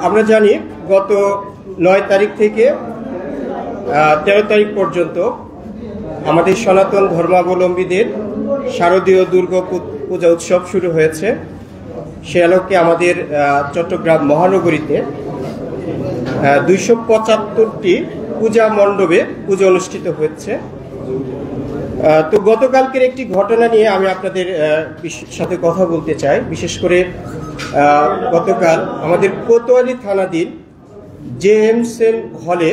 আমরা জানি গত নয় তারিখ থেকে তেরো তারিখ পর্যন্ত আমাদের সনাতন ধর্মাবলম্বীদের শারদীয় দুর্গা পূজা উৎসব শুরু হয়েছে। সে আলোকে আমাদের চট্টগ্রাম মহানগরীতে দুইশো পঁচাত্তরটি পূজা মণ্ডপে পুজো অনুষ্ঠিত আহ, তো গতকালকের একটি ঘটনা নিয়ে আমি আপনাদের সাথে কথা বলতে চাই। বিশেষ করে গতকাল আমাদের কোতোয়ালি থানাধীন জে এম সেন হলে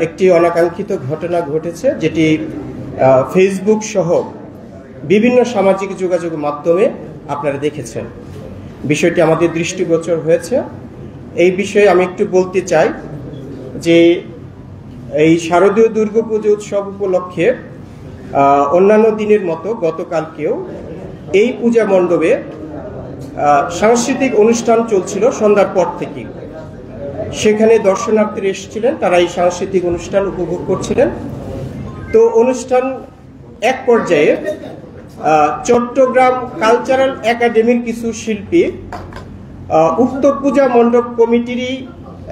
একটি অনাকাঙ্ক্ষিত ঘটনা ঘটেছে যেটি ফেসবুক সহ বিভিন্ন সামাজিক যোগাযোগ মাধ্যমে আপনারা দেখেছেন। বিষয়টি আমাদের দৃষ্টিগোচর হয়েছে। এই বিষয়ে আমি একটু বলতে চাই যে, এই শারদীয় দুর্গাপুজো উৎসব উপলক্ষে অন্যান্য দিনের মতো গতকালকেও এই পূজা মণ্ডপে সাংস্কৃতিক অনুষ্ঠান চলছিল সন্ধ্যার পর থেকে। সেখানে দর্শনার্থীরা এসেছিলেন, তারা এই সাংস্কৃতিক অনুষ্ঠান উপভোগ করছিলেন। তো অনুষ্ঠান এক পর্যায়ে চট্টগ্রাম কালচারাল একাডেমির কিছু শিল্পী উক্ত পূজা মণ্ডপ কমিটিরই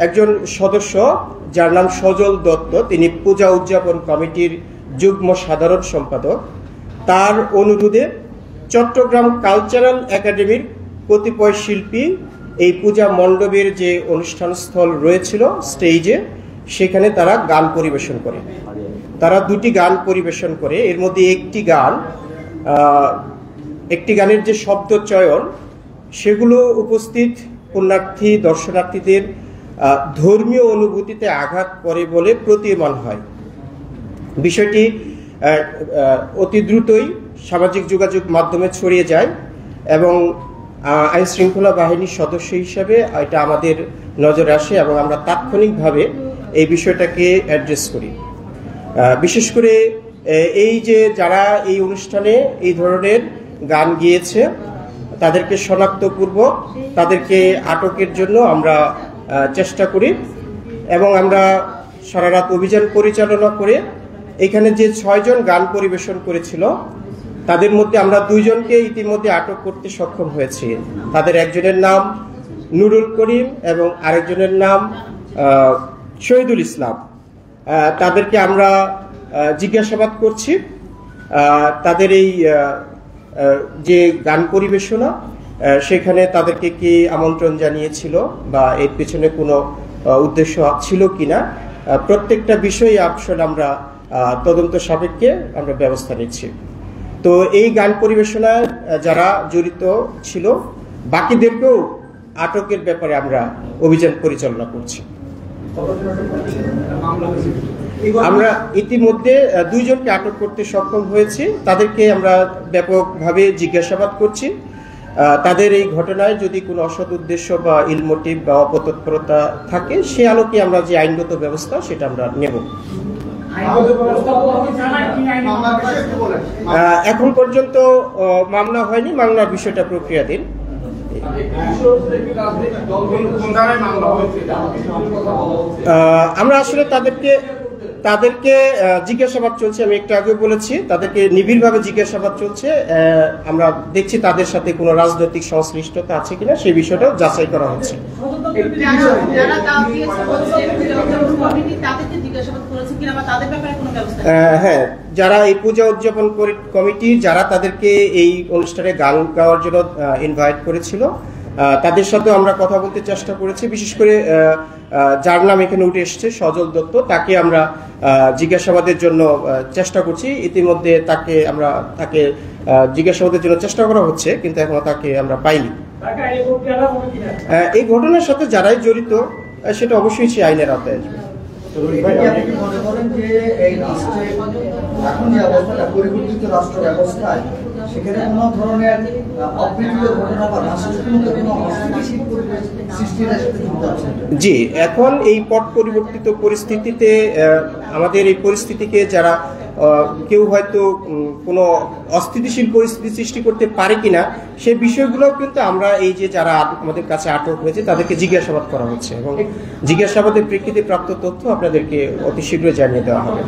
একজন সদস্য, যার নাম সজল দত্ত, তিনি পূজা উদযাপন কমিটির যুগ্ম সাধারণ সম্পাদক। তার অনুরোধে চট্টগ্রাম কালচারাল একাডেমির কতিপয় শিল্পী এই পূজা মণ্ডপের যে অনুষ্ঠান স্থল রয়েছিল স্টেজে সেখানে তারা গান পরিবেশন করে। তারা দুটি গান পরিবেশন করে। এর মধ্যে একটি গান একটি গানের যে শব্দ চয়ন সেগুলো উপস্থিত পুণ্যার্থী, দর্শনার্থীদের ধর্মীয় অনুভূতিতে আঘাত করে বলে প্রতীয়মান হয়। বিষয়টি অতি দ্রুতই সামাজিক যোগাযোগ মাধ্যমে ছড়িয়ে যায় এবং আইন শৃঙ্খলা বাহিনীর সদস্য হিসাবে এটা আমাদের নজরে আসে এবং আমরা তাৎক্ষণিকভাবে এই বিষয়টাকে অ্যাড্রেস করি। বিশেষ করে এই যে যারা এই অনুষ্ঠানে এই ধরনের গান গিয়েছে, তাদেরকে শনাক্তপূর্বক তাদেরকে আটকের জন্য আমরা চেষ্টা করি এবং আমরা সারা রাত অভিযান পরিচালনা করে এখানে যে ছয়জন গান পরিবেশন করেছিল তাদের মধ্যে আমরা দুইজনকে ইতিমধ্যে আটক করতে সক্ষম হয়েছি। তাদের একজনের নাম নুরুল করিম এবং আরেকজনের নাম শহীদুল ইসলাম। তাদেরকে আমরা জিজ্ঞাসাবাদ করছি। তাদের এই যে গান পরিবেশনা সেখানে তাদেরকে কি আমন্ত্রণ জানিয়েছিল বা এর পেছনে কোনো উদ্দেশ্য ছিল কিনা? আহ, প্রত্যেকটা বিষয়ে আসলে আমরা তদন্ত সাপেক্ষে আমরা ব্যবস্থা নিচ্ছি। তো এই গান পরিবেশনায় যারা জড়িত ছিল, বাকিদেরকেও আটকের ব্যাপারে আমরা অভিযান পরিচালনা করছি। আমরা ইতিমধ্যে দুইজনকে আটক করতে সক্ষম হয়েছি। তাদেরকে আমরা ব্যাপকভাবে জিজ্ঞাসাবাদ করছি। তাদের এই ঘটনায় যদি কোনো অসৎ উদ্দেশ্য বা ইলমোটিভ বা অপতৎপরতা থাকে, সে আলোকে আমরা যে আইনগত ব্যবস্থা, সেটা আমরা নেব। এখন পর্যন্ত মামলা হয়নি মামলার বিষয়টা প্রক্রিয়াধীন। আমরা আসলে তাদেরকে তাদেরকে জিজ্ঞাসাবাদ চলছে, আমি একটু আগে বলেছি, তাদেরকে নিবিড়ভাবে জিজ্ঞাসাবাদ চলছে আমরা দেখছি তাদের সাথে কোনো রাজনৈতিক সংশ্লিষ্টতা আছে কিনা, সেই বিষয়টাও যাচাই করা হচ্ছে। হ্যাঁ যারা এই পূজা উদযাপন কমিটি, যারা তাদেরকে এই অনুষ্ঠানে গান গাওয়ার জন্য ইনভাইট করেছিল তাদের সাথে আমরা কথা বলতে চেষ্টা করেছি। বিশেষ করে যার নাম এখানে উঠে এসেছে সজল দত্ত। তাকে আমরা জিজ্ঞাসাবাদের জন্য চেষ্টা করছি। ইতিমধ্যে তাকে আমরা তাকে জিজ্ঞাসাবাদের জন্য চেষ্টা করা হচ্ছে কিন্তু এখনও তাকে আমরা পাইনি। এই ঘটনার সাথে যারাই জড়িত সেটা অবশ্যই সে আইনের আওতায় আসবে। এবার কি আপনি কি মনে করেন যে এই এখন যে অবস্থাটা পরিবর্তিত রাষ্ট্র ব্যবস্থায় সেখানে কোনো ধরনের ঘটনা বা কোনো অস্থিতিশীল পরিবেশ সৃষ্টির জি, এখন এই পট পরিবর্তিত পরিস্থিতিতে আমাদের এই পরিস্থিতিকে যারা কেউ হয়তো কোনো অস্থিতিশীল পরিস্থিতি সৃষ্টি করতে পারে কিনা সেই বিষয়গুলোও কিন্তু আমরা এই যে যারা আমাদের কাছে আটক হয়েছে, তাদেরকে জিজ্ঞাসাবাদ করা হচ্ছে এবং জিজ্ঞাসাবাদের প্রেক্ষিতে প্রাপ্ত তথ্য আপনাদেরকে অতি শীঘ্রই জানিয়ে দেওয়া হবে।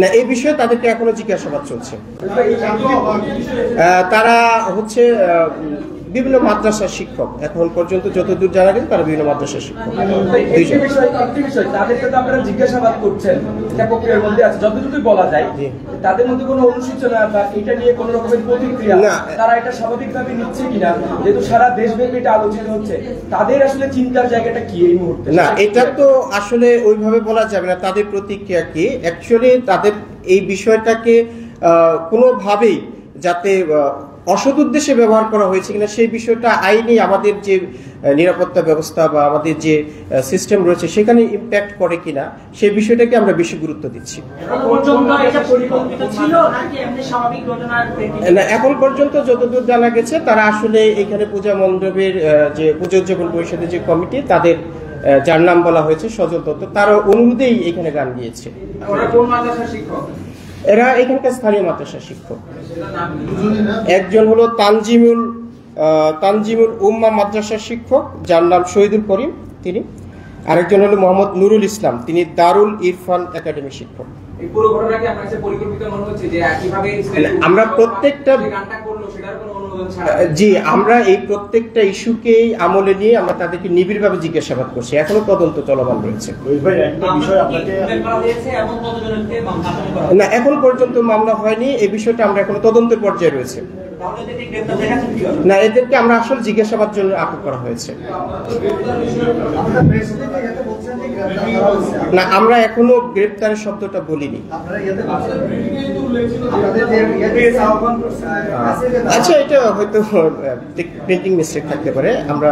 না, এই বিষয়ে তাদেরকে এখনও জিজ্ঞাসাবাদ চলছে। তারা হচ্ছে বিভিন্ন মাদ্রাসার শিক্ষক। এখন পর্যন্ত যতদূর জানা গেছে তারা বিভিন্ন মাদ্রাসার শিক্ষক। একটি বিষয় বিষয় তাদেরকে তো আপনারা জিজ্ঞাসাবাদ করছেন এটা প্রক্রিয়ার মধ্যে আছে। যতটুকুই বলা যায়। তাদের মধ্যে কোনো অনুসূচনা বা এটা নিয়ে কোনো রকমের প্রতিক্রিয়া। তারা এটা স্বাভাবিকভাবে নিচ্ছে কিনা? যেহেতু সারা দেশব্যাপী এটা আলোচিত হচ্ছে তাদের আসলে চিন্তার জায়গাটা কি এই মুহূর্তে? না এটা তো আসলে ওইভাবে বলা যাবে না। তাদের প্রতিক্রিয়া কি? অ্যাকচুয়ালি তাদের এই বিষয়টাকে আহ, কোনোভাবেই যাতে অসৎ উদ্দেশ্যে ব্যবহার করা হয়েছে কিনা সেই বিষয়টা আইনি আমাদের যে নিরাপত্তা ব্যবস্থা বা আমাদের যে সিস্টেম রয়েছে সেখানে ইম্প্যাক্ট করে কিনা সেই বিষয়টাকে আমরা বেশি গুরুত্ব দিচ্ছি। এখন পর্যন্ত এটা পরিকল্পিত ছিল নাকি এমনি স্বাভাবিক ঘটনার প্রেক্ষিতে? না এখন পর্যন্ত যতদূর জানা গেছে তারা আসলে এখানে পূজা মণ্ডপের যে পুজো উদযাপন পরিষদের যে কমিটি তাদের যার নাম বলা হয়েছে সজল দত্ত তার অনুরোধেই এখানে গান গিয়েছে। ওরা কোন মাদ্রাসার শিক্ষক? এরা এখানকার স্থানীয় মাদ্রাসার শিক্ষক। একজন হলো তানজিমুল তানজিমুল উম্মা মাদ্রাসার শিক্ষক, যার নাম শহীদুল করিম তিনি। আরেকজন হলো মোহাম্মদ নুরুল ইসলাম, তিনি দারুল ইরফান একাডেমি শিক্ষক। এই পুরো ঘটনাকে আপনার কাছে পরিকল্পিত মনে হচ্ছে যে একইভাবে আমরা প্রত্যেকটা- গানটা করল সেটার কোনো অনুমোদন ছাড়া আহ, জি আমরা এই প্রত্যেকটা ইস্যুকেই আমলে নিয়ে আমরা তাদেরকে নিবিড়ভাবে জিজ্ঞাসাবাদ করছি এখনও তদন্ত চলমান রয়েছে? না এখন পর্যন্ত মামলা হয়নি এই বিষয়টা আমরা এখনও তদন্তের পর্যায়ে রয়েছে? না এদেরকে আমরা আসলে জিজ্ঞাসাবাদ জন্য আটক করা হয়েছে না আমরা এখনও গ্রেপ্তারের শব্দটা বলিনি। দেওয়া- আচ্ছা। এটা হয়তো প্রিন্টিং মিস্টেক থাকতে পারে। আমরা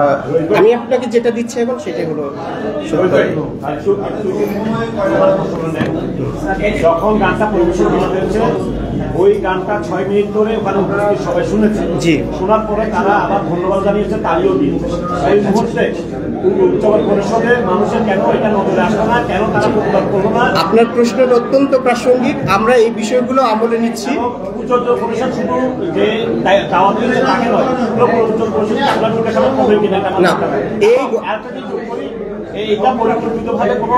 আমি আপনাকে যেটা দিচ্ছি এখন সেটাই হলো। যখন গানটা পরিবেশন করা হয়েছে ওই গানটা ছয় মিনিট ধরে ওখানে উপস্থিত সবাই শুনেছে। জি। শোনার পরে তারা আবার ধন্যবাদ জানিয়েছে তালিও দিয়েছে। সেই মুহূর্তে আপনার প্রশ্নটা অত্যন্ত প্রাসঙ্গিক। আমরা এই বিষয়গুলো আমলে নিচ্ছি। না, এই- এবং আরেকটা জিনিস যোগ করি, এই- এটা পরিকল্পিতভাবে কোনো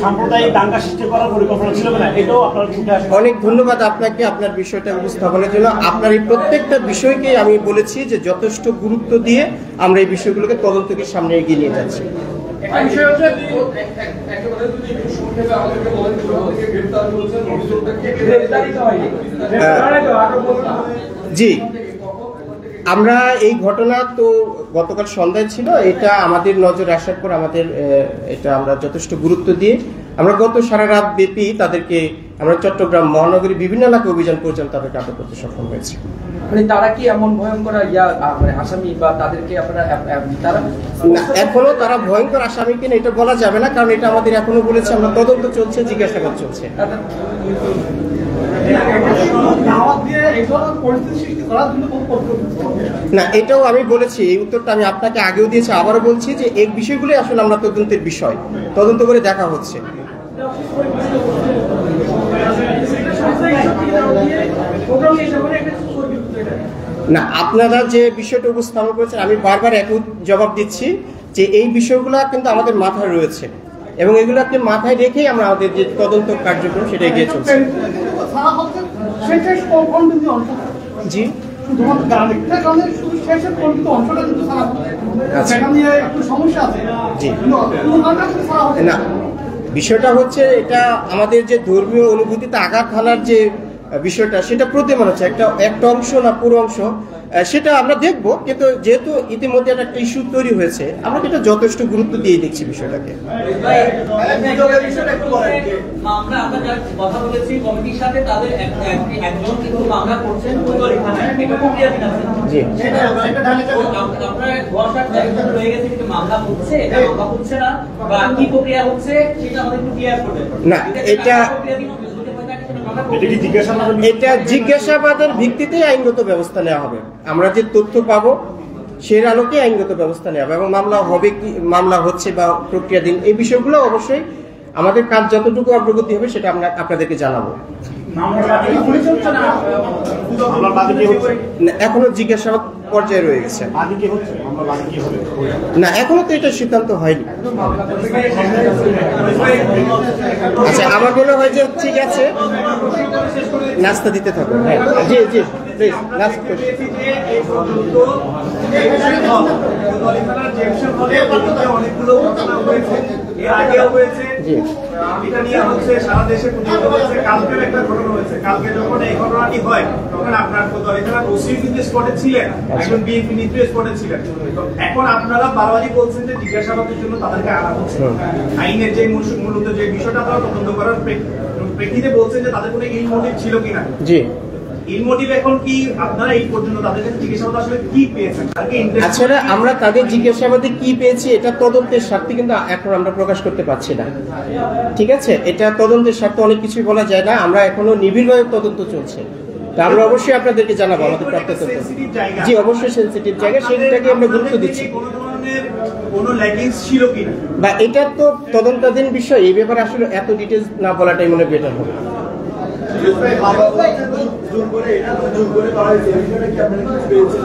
সাম্প্রদায়িক দাঙ্গা সৃষ্টি করার পরিকল্পনা ছিল কিনা এটাও আপনার ছুটে আসবে। অনেক ধন্যবাদ আপনাকে আপনার বিষয়টা উপস্থাপনের জন্য। আপনার এই প্রত্যেকটা বিষয়কে আমি বলেছি যে যথেষ্ট গুরুত্ব দিয়ে আমরা এই বিষয়গুলোকে তদন্তকে সামনে এগিয়ে নিয়ে যাচ্ছি। একটা বিষয় হচ্ছে একেবারে যদি সংক্ষেপে আমাদেরকে বলেন কোথা করেছেন অভিযোগটা কে? গ্রেপ্তারিত হয়নি। গ্রেপ্তার তো আরও বললাম জি। আমরা এই ঘটনা তো গতকাল সন্ধ্যায় ছিল এটা আমাদের নজরে আসার পর আমাদের এটা আমরা যথেষ্ট গুরুত্ব দিয়ে আমরা গত সারা রাত ব্যাপী তাদেরকে আমরা চট্টগ্রাম মহানগরী বিভিন্ন এলাকায় অভিযান পরিচালনা তাদেরকে আটক করতে সক্ষম হয়েছে। মানে তারা কি এমন ভয়ঙ্কর ইয়া মানে আসামি বা তাদেরকে আপনারা তারা এখনও তারা ভয়ঙ্কর আসামি কিনা এটা বলা যাবে না কারণ এটা আমাদের এখনও বলেছে আমরা তদন্ত চলছে জিজ্ঞাসাবাদ চলছে। না, এটাও আমি বলেছি, এই উত্তরটা আমি আপনাকে আগেও দিয়েছি, আবারও বলছি যে এই বিষয়গুলো আসলে আমরা তদন্তের বিষয়। তদন্ত করে দেখা হচ্ছে। না, আপনারা যে বিষয়টা উপস্থাপন করেছেন, আমি বারবার এক জবাব দিচ্ছি যে এই বিষয়গুলো কিন্তু আমাদের মাথায় রয়েছে। এবং এগুলোকে মাথায় রেখেই আমরা আমাদের যে তদন্ত কার্যক্রম, সেটা এগিয়ে চলছে। জি। আচ্ছা। না বিষয়টা হচ্ছে এটা আমাদের যে ধর্মীয় অনুভূতিতে আঘাত হানার যে বিষয়টা সেটা প্রতিমান হচ্ছে। একটা একটা অংশ না পুরো অংশ। সেটা আমরা দেখব কিন্তু যেহেতু ইতিমধ্যে একটা ইস্যু তৈরি হয়েছে আমরা এটা যথেষ্ট গুরুত্ব দিয়ে দেখছি বিষয়টাকে। কিন্তু কিন্তু না, এটা- প্রক্রিয়াধীন হতে পারে না, সেটা মামলা এটা জিজ্ঞাসাবাদের ভিত্তিতে? আইনগত ব্যবস্থা নেওয়া হবে। আমরা যে তথ্য পাবো, সেই আলোকে আইনগত ব্যবস্থা নেওয়া হবে। এবং মামলা হবে কি, মামলা হচ্ছে বা প্রক্রিয়াধীন, এই বিষয়গুলো অবশ্যই আমাদের কাজ যতটুকু অগ্রগতি হবে সেটা আমরা আপনাদেরকে জানাব। এখনও জিজ্ঞাসাবাদ পর্যায়ে রয়ে গেছে। বাদে কি হচ্ছে? আমরা বাদে কি হবে? না এখনও তো এটা সিদ্ধান্ত হয়নি। আচ্ছা আমার মনে হয় যে ঠিক আছে। নাস্তা দিতে থাকো। হ্যাঁ জি জি। প্লিজ লাস্ট এখন আপনারা বারবারই বলছেন যে জিজ্ঞাসাবাদের জন্য তাদেরকে আনা হচ্ছে আইনের যে মূল- মূলত যে বিষয়টা আপনারা তদন্ত করার প্রেক- প্রেক্ষিতে বলছেন যে তাদের কোনো ইল মোটিভ ছিল কিনা জি। আসলে আমরা তাদের জিজ্ঞাসাবাদে কি পেয়েছি এটা তদন্তের স্বার্থে কিন্তু এখন আমরা প্রকাশ করতে পারছি না। ঠিক আছে? এটা তদন্তের স্বার্থে অনেক কিছুই বলা যায় না আমরা এখনও নিবিড়ভাবে তদন্ত চলছে। আমরা অবশ্যই আপনাদেরকে জানাব আমাদের প্রাপ্ত তথ্য জি অবশ্যই সেন্সিটিভ জায়গা সেটাকে আমরা গুরুত্ব দিচ্ছি। বা এটা তো তদন্তাধীন বিষয় এই ব্যাপারে আসলে এত ডিটেলস না বলাটাই মনে বেটার হবে।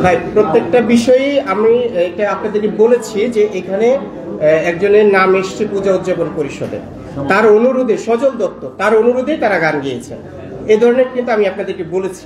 ভাই, প্রত্যেকটা বিষয়েই আমি, এটা আপনাদেরকে বলেছি যে এখানে একজনের নাম এসছে পূজা উদযাপন পরিষদে। তার অনুরোধে, সজল দত্ত, তার অনুরোধে তারা গান গিয়েছেন। এ ধরনের কিন্তু আমি আপনাদেরকে বলেছি।